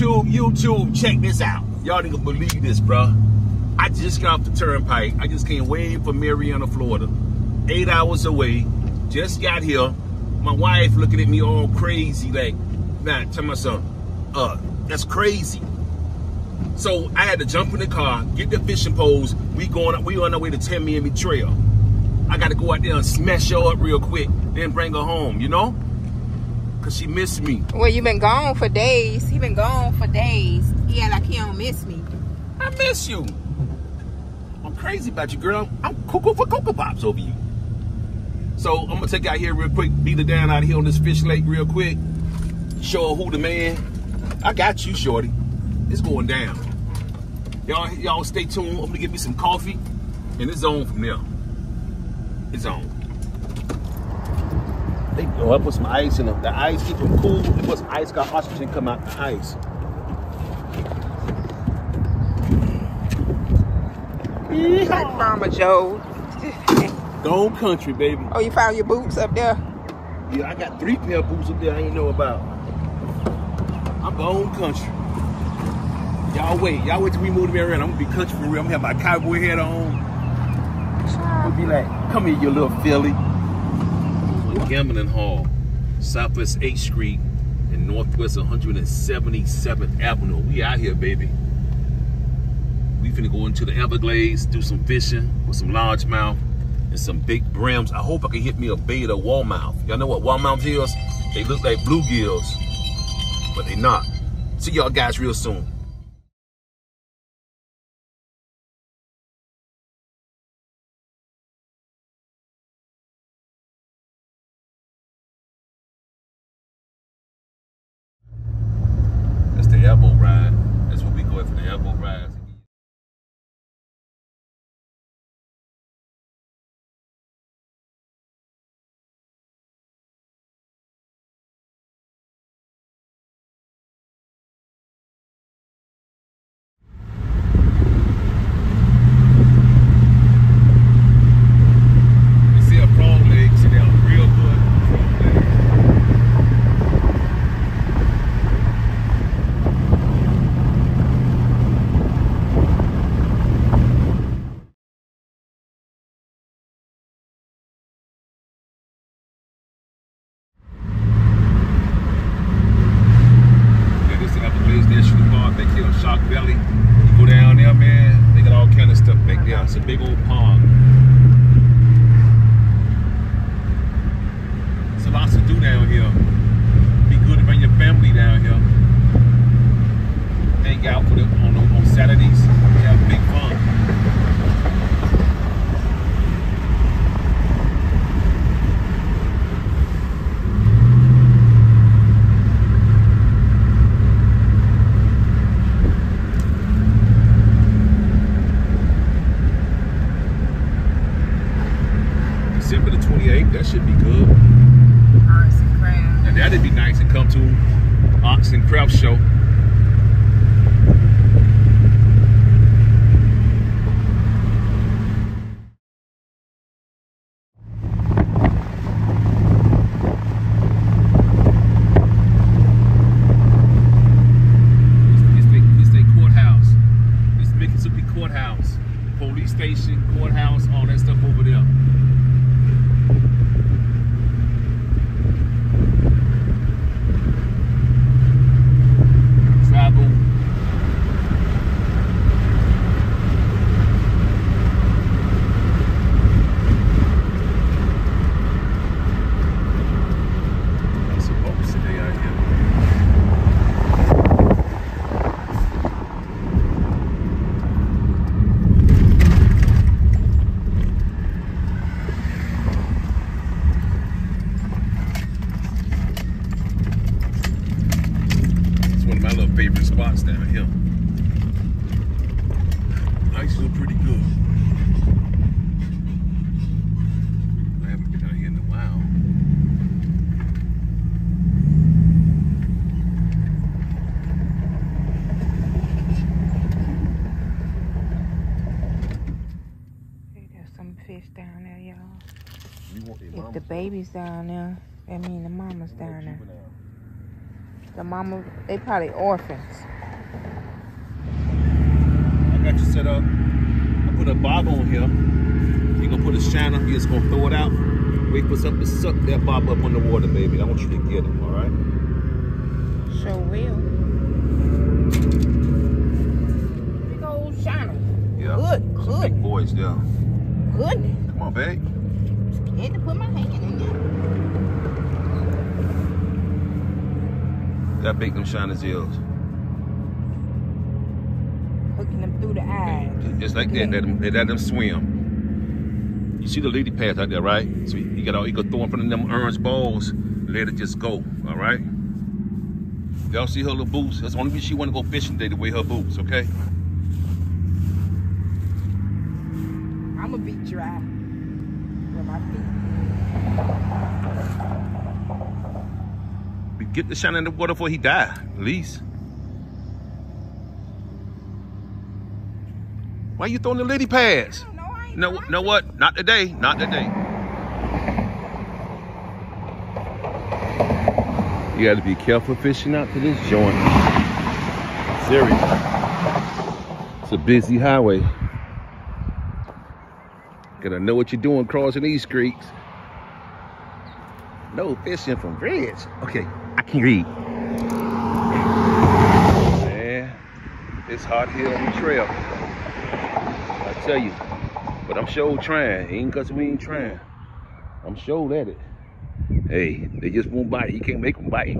YouTube, YouTube, check this out. Y'all niggas believe this, bro. I just got off the turnpike. I just came way from Marianna, Florida. Eight hours away. Just got here. My wife looking at me all crazy, like, man, tell my son, uh, that's crazy. So I had to jump in the car, get the fishing poles. We going, we on our way to Tamiami Trail. I got to go out there and smash her up real quick, then bring her home, you know? Cause she missed me. Well, you been gone for days. He been gone for days. Yeah, like he don't miss me. I miss you. I'm crazy about you, girl. I'm cuckoo for Cocoa Pops over you. So I'm gonna take you out here real quick, beat her down out here on this fish lake real quick. Show her who the man. I got you, shorty. It's going down. Y'all, y'all stay tuned. I'm gonna get me some coffee, and it's on from there. It's on. They go. I put some ice in them. The ice keep them cool. They put some ice, got oxygen come out the ice. Like Farmer Joe. Go country, baby. Oh, you found your boots up there? Yeah, I got three pair of boots up there I ain't know about. I'm going country. Y'all wait. Y'all wait till we move to around. I'm gonna be country for real. I'm gonna have my cowboy hat on. We'll be like, come here, you little filly. Gambling Hall, Southwest 8th Street and Northwest 177th Avenue. We out here, baby. We finna go into the Everglades, do some fishing with some largemouth and some big brims. I hope I can hit me a bait of warmouth. Y'all know what warmouth is? They look like bluegills, but they not. See y'all guys real soon. That's the elbow ride. That's what we go for the elbow ride. You see a frog leg, see that real good frog leg. Yeah, this is the Everglades National Park back here on Shark Valley. You go down there, man, they got all kind of stuff back there. It's a big old pond. It's a lot to do down here. Be good to bring your family down here. Hang out for the, on, on Saturdays. Have big fun. December the 28th, that should be good. Arts and crafts. And that'd be nice to come to Arts and Crafts Show. This, this, this they courthouse. This Miccosukee courthouse. Police station, courthouse, all that stuff over there. travel. Got some boats today out here. It's one of my little favorite spots down here. Ice is pretty good. I haven't been out here in a while. Hey, There's some fish down there, y'all. You want the If the baby's down there, that mean the mama's down there. The mama, they probably orphans. I got you set up. I put a bob on here. You gonna put a shiner, you just gonna throw it out. Wait for something to suck that bob up on the water, baby. I want you to get it, all right? Sure will. Big old shiner. Yeah. Good, good. big boys there. Goodness. Come on, babe. Scared to put my hand in there. Gotta bake them shiners eels. Hooking them through the eyes. Just like that, let them, let them swim. You see the lady pads out there, right? So you got all you can throw in front of them orange balls, let it just go, all right? Y'all see her little boots? That's the only reason she wanna go fishing today to wear her boots, okay? I'ma be dry. With my feet. We Get the shine in the water before he die, at least. Why you throwing the lady pads? No, No, what? Not today. Not today. You got to be careful fishing out to this joint. Serious. It's a busy highway. Gotta know what you're doing crossing these streets. No fishing from bridge. Okay, I can read. Man, it's hot here on the trail. I tell you. But I'm sure trying. Ain't cause we ain't trying. I'm sure at it. Hey, they just won't bite. You can't make them bite.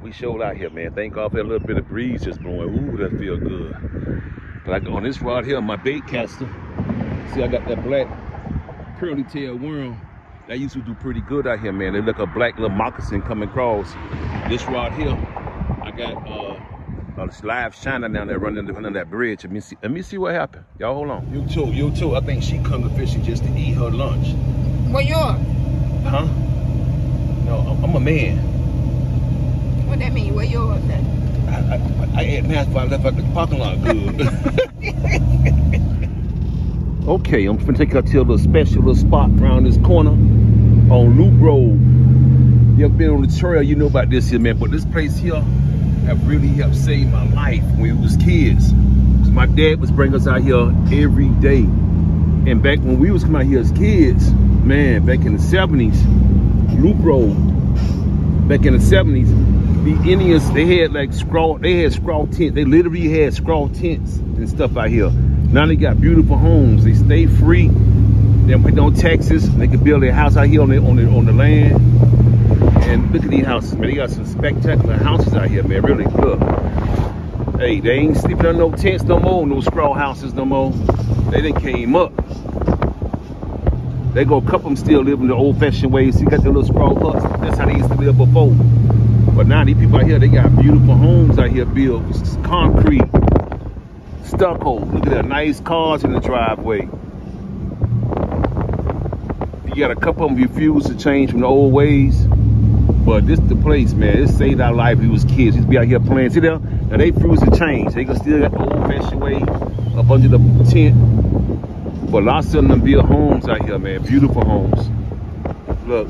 We showed out here, man. Thank God for that little bit of breeze just blowing. Ooh, that feel good. Like on this rod here, my bait caster. See, I got that black curly tail worm. That used to do pretty good out here, man. They look a black little moccasin coming across. This rod here, I got uh, a live shining down there running under that bridge. Let me see. Let me see what happened. Y'all hold on. You too. You too. I think she come to fishing just to eat her lunch. What yours? Huh? No, I'm I'm a man. What that mean? What yours? at? I, I, I ate mass before I left out the parking lot good. okay, I'm finna take you to a little special little spot around this corner on Loop Road. You ever been on the trail, you know about this here, man. But this place here have really helped save my life when we was kids. 'Cause my dad was bringing us out here every day. And back when we was coming out here as kids, man, back in the 70s, Loop Road, back in the 70s, the Indians, they had like scrawl, they had scrawl tents. They literally had scrawl tents and stuff out here. Now they got beautiful homes. They stay free. They don't pay no taxes. They can build their house out here on the, on the, on the land. And look at these houses, man. They got some spectacular houses out here, man. Really, look. Hey, they ain't sleeping on no tents no more, no scrawl houses no more. They done came up. They go, a couple of them still living the old-fashioned ways. You got their little scrawl huts. That's how they used to live before. But now these people out here, they got beautiful homes out here built with concrete, stucco. Look at that, nice cars in the driveway. You got a couple of them refuse to change from the old ways. But this the place, man. This saved our life. We was kids. We used to be out here playing. See there? Now they refuse to change. They can still got the old-fashioned way up under the tent. But lots of them build homes out here, man. Beautiful homes. Look.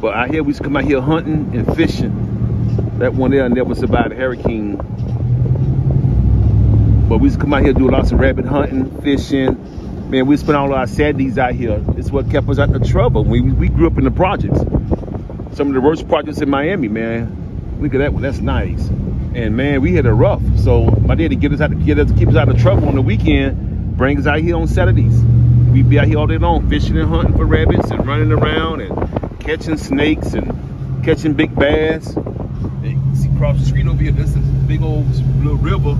But out here, we used to come out here hunting and fishing. That one there never survived a hurricane. But we used to come out here do lots of rabbit hunting, fishing. Man, we spent all our Saturdays out here. It's what kept us out of trouble. We, we grew up in the projects. Some of the worst projects in Miami, man. Look at that one. That's nice. And man, we had it rough. So my daddy get us out to get us keep us out of trouble on the weekend, bring us out here on Saturdays. We'd be out here all day long, fishing and hunting for rabbits and running around and catching snakes and catching big bass. See across the street over here, this is a big old little river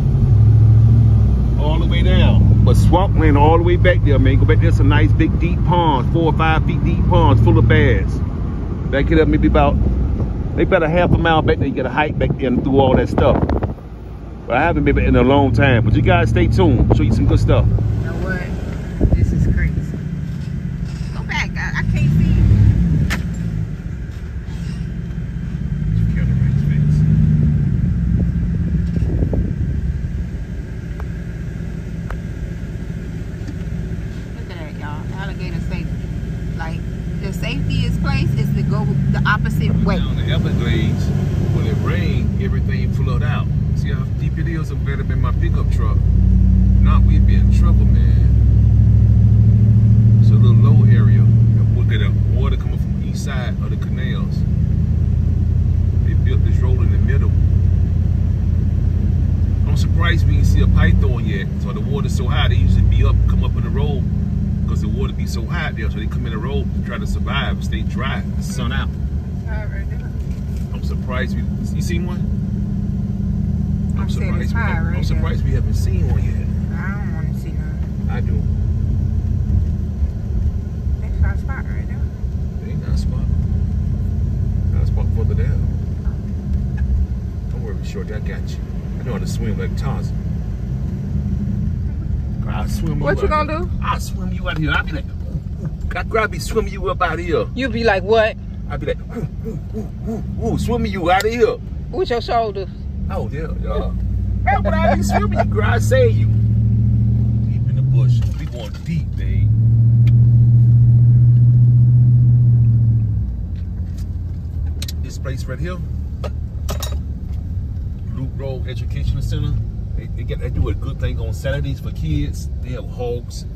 all the way down. But swampland all the way back there, man. Go back there, some nice big deep ponds, four or five feet deep ponds full of bass. Back it up maybe about maybe about a half a mile back there. You got to hike back and through all that stuff. But I haven't been in a long time. But you guys stay tuned. Show you some good stuff. You know what? This is crazy. Go back. I, I can't see you. Look at that, y'all. Alligator safety. Like, the safetiest place is to go the opposite way. Down the Everglades, when it rain, everything flooded out. See how deep it is? I'm glad I'm in my pickup truck. Not we'd be in trouble, man. It's a little low area. Look at the water coming from the east side of the canals. They built this road in the middle. I'm surprised we didn't see a yet. So the water's so high, they usually be up, come up in the road because the water be so hot there. So they come in the road to try to survive, stay dry, the sun out. There. I'm surprised we. You seen one? I'm it's surprised. I'm, right I'm surprised we haven't seen one yet. I don't want to see none. I do. That's our spot right there. There ain't not a spot. Not a spot further down. Oh. Don't worry, shorty. I got you. I know how to swim like Tarzan. I'll swim What you gonna do? I'll swim you out here. I'll be like, I grab you, swim you up out here. You be like, what? I'll be like, woo, woo, woo, woo, woo, swim you out of here. With your shoulders. Oh, yeah, yeah. Man, but I be swimming you, girl. I say you. Deep in the bush. We going deep, babe. This place right here, Loop Road Education Center. They, get they do a good thing on Saturdays for kids. They have hogs,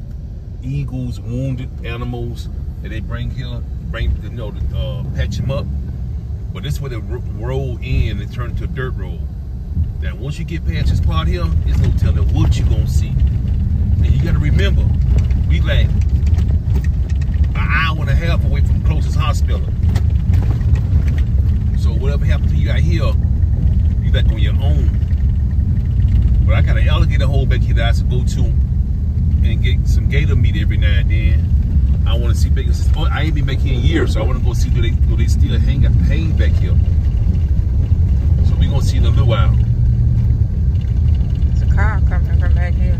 eagles, wounded animals that they bring here, bring you know, to, uh, patch them up. But this is where they roll in and turn to a dirt road. That once you get past this part here, it's no telling what you gonna see. And you gotta remember, we like an hour and a half away from the closest hospital. So whatever happens to you out here, you like on your own. But I got an alligator hole back here that I have to go to and get some gator meat every now and then. I want to see bigger. Oh, I ain't been back here in years, so I want to go see do they do they still hang hang back here. So we gonna see in a little while. It's a car coming from back here.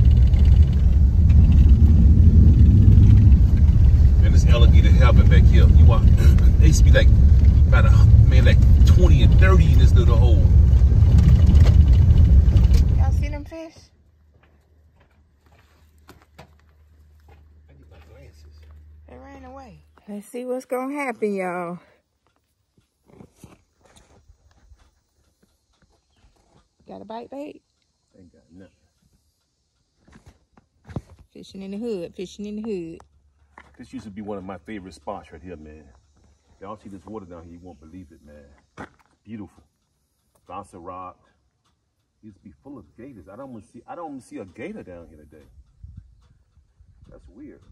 Man, this alligator heaven back here. You want? They used to be like about a man like 20 and 30 in this little hole. Y'all see them fish? I need my glasses. They ran away. Let's see what's gonna happen, y'all. Got a bite bait? Ain't got nothing. Fishing in the hood, fishing in the hood. This used to be one of my favorite spots right here, man. Y'all see this water down here, you won't believe it, man. It's beautiful. Bounce of rock. Used to be full of gators. I don't see I don't see a gator down here today. That's weird.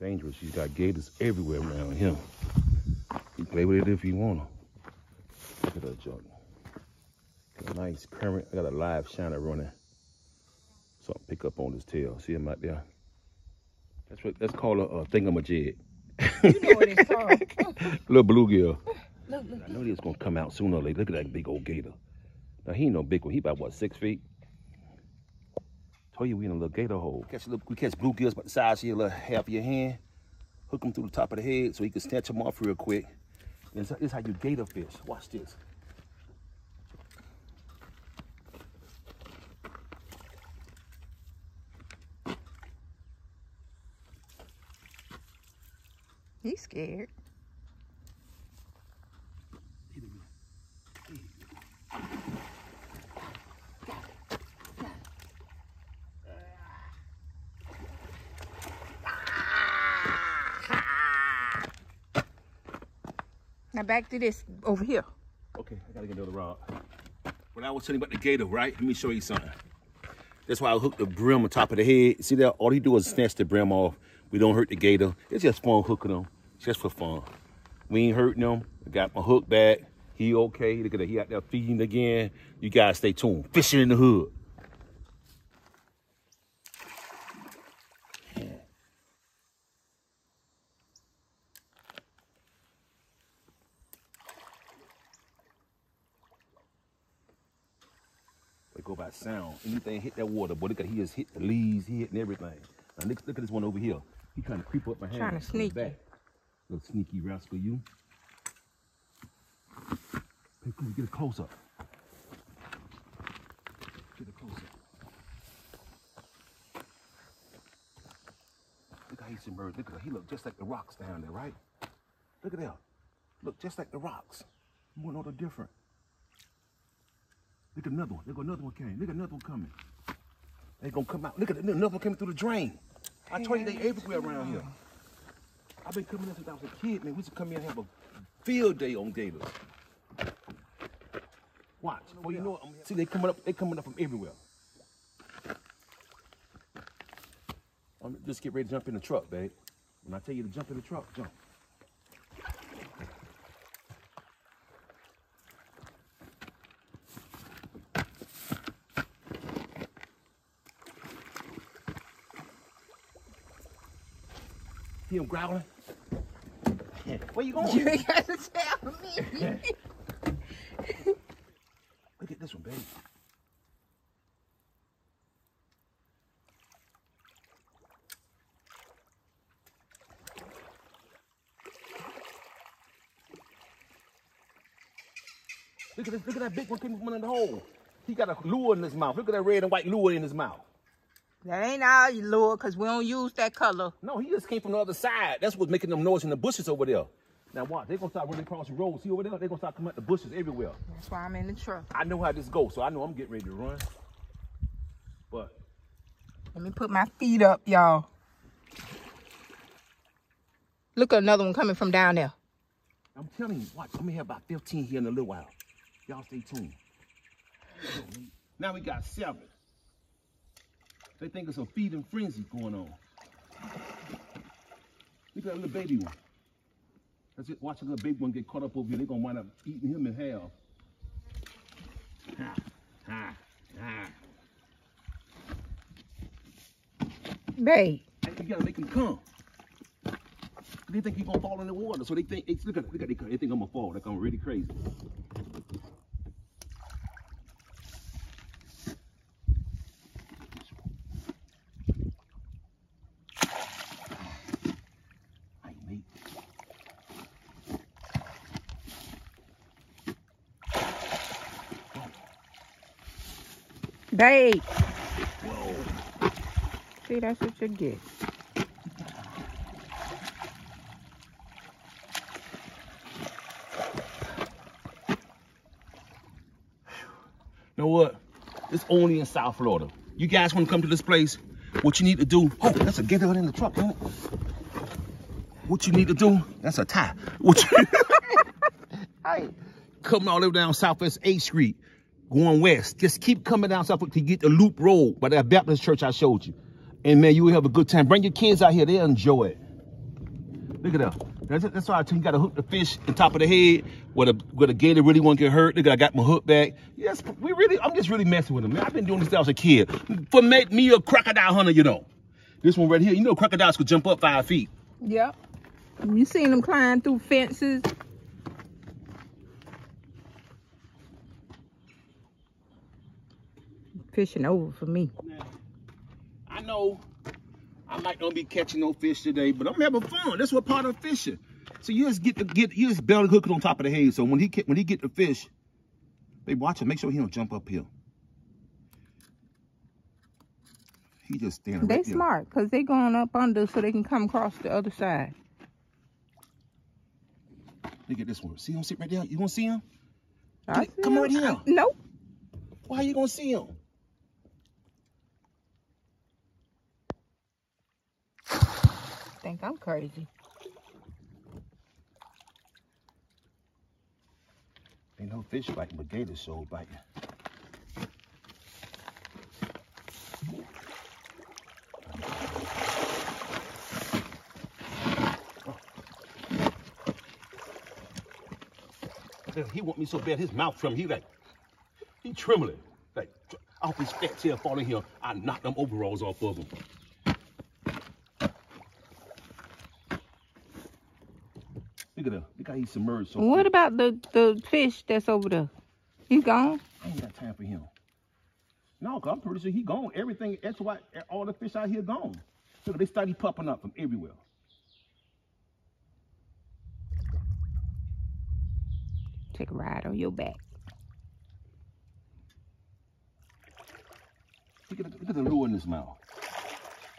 Dangerous. You got gators everywhere around here. You play with it if you wanna. Look at that junk. Nice current. I got a live shiner running. Something pick up on his tail. See him out there? That's what that's called a, a thingamajig. You know what it's called. Little bluegill. look, look. I know he's gonna come out sooner or later. Look at that big old gator. Now he ain't no big one. He about what six feet. Oh, Told you we in a little gator hole. Catch a little, we catch bluegills about the size of your little half of your hand. Hook them through the top of the head so you can snatch them off real quick. And this is how you gator fish. Watch this. He's scared. Back to this over here. Okay, I gotta get another rod. When I was telling you about the gator, right? Let me show you something. That's why I hooked the brim on top of the head. See that? All he do is snatch the brim off. We don't hurt the gator. It's just fun hooking them. Just for fun. We ain't hurting them. I got my hook back. He okay. Look at that. He out there feeding again. You guys stay tuned. Fishing in the hood. Sound. Anything hit that water, boy, look at he just hit the leaves, he hitting everything. Now look, look at this one over here. He trying to creep up my hand. Trying to sneak back. Little sneaky rascal, you. Hey, come get a close up. Get a close up. Look how he submerged. Look at that. He look just like the rocks down there, right? Look at that. Look just like the rocks. To know the difference. Look at another one. Look at another one came. Look at another one coming. They gonna come out. Look at another one coming through the drain. I told you they everywhere around here. I've been coming in since I was a kid, man. We used to come here and have a field day on gators. Watch. Well, you know what? See, they coming up. They coming up from everywhere. Um, just get ready to jump in the truck, babe. When I tell you to jump in the truck, jump. Hear him growling? Where you going? You got to tell me. Look at this one, baby. Look at this, look at that big one coming from under the hole. He got a lure in his mouth. Look at that red and white lure in his mouth. That ain't our lure, because we don't use that color. No, he just came from the other side. That's what's making them noise in the bushes over there. Now watch, they're gonna start running across the road. See over there? They're gonna start coming out the bushes everywhere. That's why I'm in the truck. I know how this goes, so I know I'm getting ready to run. But Let me put my feet up, y'all. Look at another one coming from down there. I'm telling you, watch, I'm gonna have about 15 here in a little while. Y'all stay tuned. Now we got seven. They think it's a feeding frenzy going on. Look at that little baby one. That's it. Watch a little baby one get caught up over here. They're gonna wind up eating him in half. Ha, ha, ha. Babe. You gotta make him come. They think he's gonna fall in the water, so they think. It's, look at, look at, they, they think I'm gonna fall. Like I'm really crazy. Hey, mate. Babe. Whoa. See, that's what you get. know what? It's only in South Florida. You guys want to come to this place? What you need to do? Oh, that's a gator in the truck, ain't it? What you need to do? That's a tie. What you Hey. coming all the way down Southwest 8th Street, going west. Just keep coming down south to get the Loop Road by that Baptist church I showed you. And man, you will have a good time. Bring your kids out here; they'll enjoy it. Look at that. That's, that's why I tell you, you got to hook the fish on top of the head where the where the gator really won't get hurt. Look, I got my hook back. Yes, we really. I'm just really messing with them, man. I've been doing this since I was a kid. For make me a crocodile hunter, you know. This one right here, you know, crocodiles could jump up five feet. Yep. You seen them climb through fences? Fishing over for me. I know I might not be catching no fish today, but I'm having fun. That's what part of fishing. So you just get the get you just barely hook it on top of the head. So when he when he get the fish, they watch him. Make sure he don't jump up here. He just standing They right smart because they going up under so they can come across the other side. Look at this one. See him sit right there. You gonna see him? I Come- come see right here. Nope. Why you gonna see him? Think I'm crazy. Ain't no fish biting, but gators sure biting. He want me so bad, his mouth trembling. He like, he trembling. Like, off his fat tail falling here. I knock them overalls off of him. At him. Look how he submerged so What quick. about the, the fish that's over there? He's gone. I ain't got time for him. No, cause I'm pretty sure he gone. Everything, that's why all the fish out here gone. Look, they started popping up from everywhere. Take a ride on your back. Look at, the, look at the lure in his mouth.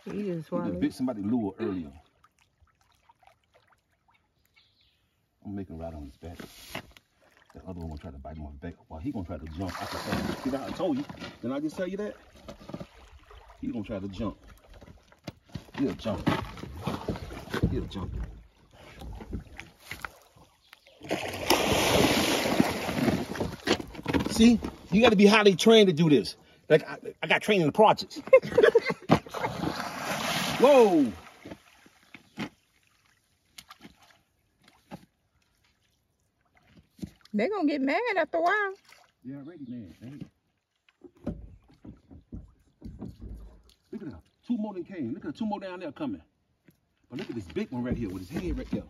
He just swallowed. He just bit somebody lure earlier. I'm making right on his back. The other one gonna try to bite him on the back. Well, he gonna try to jump. I can tell you. See, I told you. Didn't I just tell you that? He gonna try to jump. He'll jump. He'll jump. See, you got to be highly trained to do this. Like I, I got trained in the projects. Whoa! They're gonna get mad after a while. Yeah, already, man. Hey. Look at that. Two more than came. Look at the two more down there coming. But look at this big one right here with his head right there.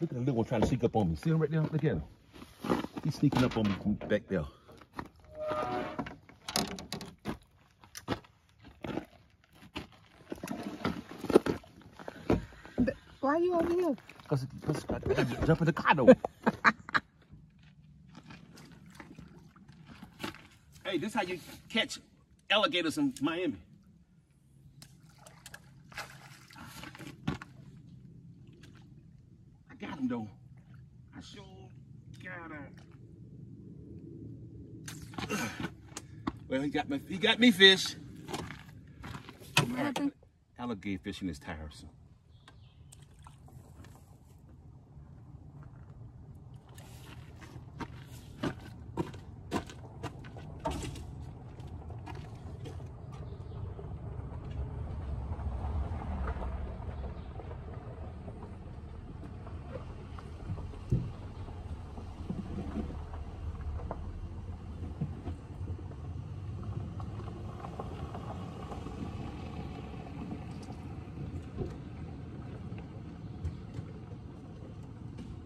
Look at the little one trying to sneak up on me. See him right there? Look at him. He's sneaking up on me back there. Why you over here? Because I got to jump in the car though. hey, this is how you catch alligators in Miami. I got him though. I sure got him. Well, he got me. He got me fish. Alligator fishing is tiresome.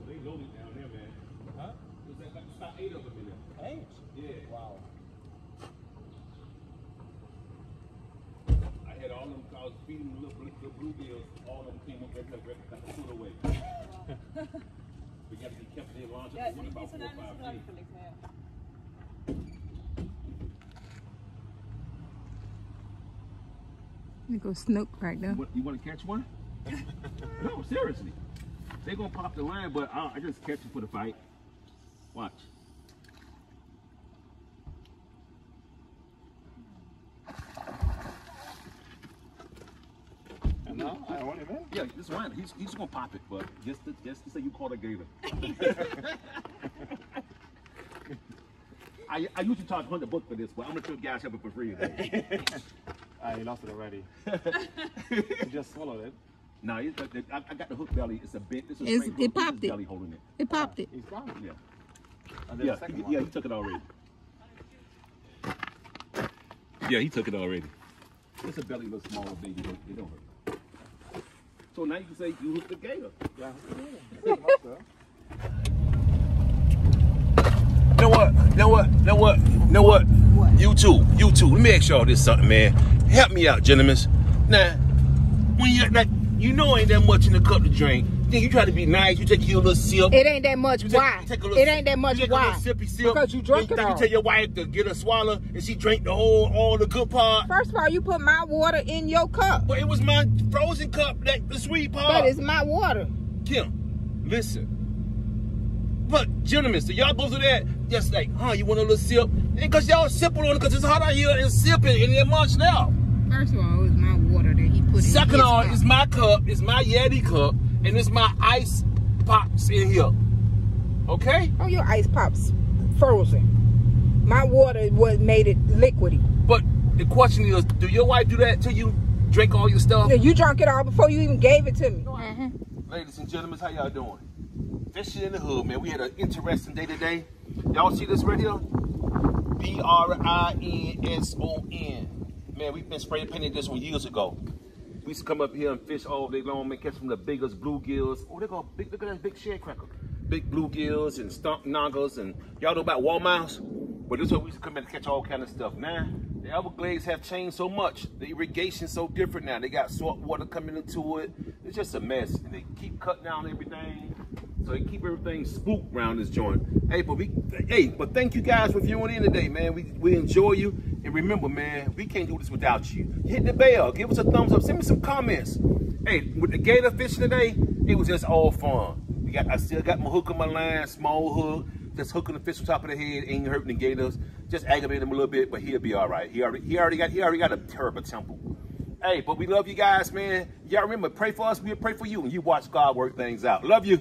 They loaded down there, man. Huh? There's like about eight of them in there. Eight? Yeah. Wow. I had all them cows feeding the little, little. All of them came up right there, got the foot away. we got to be careful. They launch Ja, up in about ikke four or five sådan feet. for lidt her. You go snook right now. You want to catch one? no, seriously. They're gonna pop the line, but I, I just catch it for the fight. Watch. And now I want him in. Yeah, this one. He's he's gonna pop it, but just to, just to say you caught a gator. I, I usually charge hundred bucks for this, but I'm gonna let you guys have it for free today. Ah, lost it already. he just swallowed it. no, it's, I, I got the hook belly. It's a bit. It's a It's- it hook. Popped it. belly holding it. It popped it. He's gone. Yeah. Yeah, he, yeah, he took it already. Yeah, he took it already. It's a belly little small, baby. It don't hurt. So now you can say you hooked the gator. Yeah. Hook her. know what? Know what? Know what? Know what? What? You too. You too. Let me ask y'all this something, man. Help me out, gentlemen. Now, when you like, you know, ain't that much in the cup to drink. Then you try to be nice. You take your little sip. It ain't that much. You take- Why? you take a little It ain't that much. you take a Why? little sippy sip. Because you drunk it you all. tell your wife to get a swallow, and she drank the whole, all the good part. First of all, you put my water in your cup. But it was my frozen cup, that the sweet part. But it's my water. Kim, listen. But gentlemen, so y'all go through that, just like, huh, you want a little sip? And cause y'all sipping on it cause it's hot out here and sipping and they're munched out. First of all, it was my water that he put in Second all, cup. it's my cup, it's my Yeti cup, and it's my ice pops in here. Okay? Oh, your ice pops frozen. My water was made it liquidy. But the question is, do your wife do that to you drink all your stuff? Yeah, you drank it all before you even gave it to me. Mm-hmm. Ladies and gentlemen, how y'all doing? Fishing in the hood, man. We had an interesting day today. Y'all see this right here? B R I N S O N. Man, we've been spray painting this one years ago. We used to come up here and fish all day long, man, catch some of the biggest bluegills. Oh, they got big, look at that big shellcracker. Big bluegills and stumpknockers and y'all know about warmouths? But this is where we used to come in and catch all kind of stuff. Now, the Everglades have changed so much. The irrigation's so different now. They got salt water coming into it. It's just a mess. And they keep cutting down everything. So they keep everything spooked around this joint. Hey, but we, hey, but thank you guys for viewing in today, man. We we enjoy you, and remember, man, we can't do this without you. Hit the bell, give us a thumbs up, send me some comments. Hey, with the gator fishing today, it was just all fun. We got, I still got my hook on my line, small hook, just hooking the fish on top of the head, ain't hurting the gators. Just aggravating him a little bit, but he'll be all right. He already, he already got, he already got a terrible temple. Hey, but we love you guys, man. Y'all remember, pray for us, we'll pray for you, and you watch God work things out. Love you.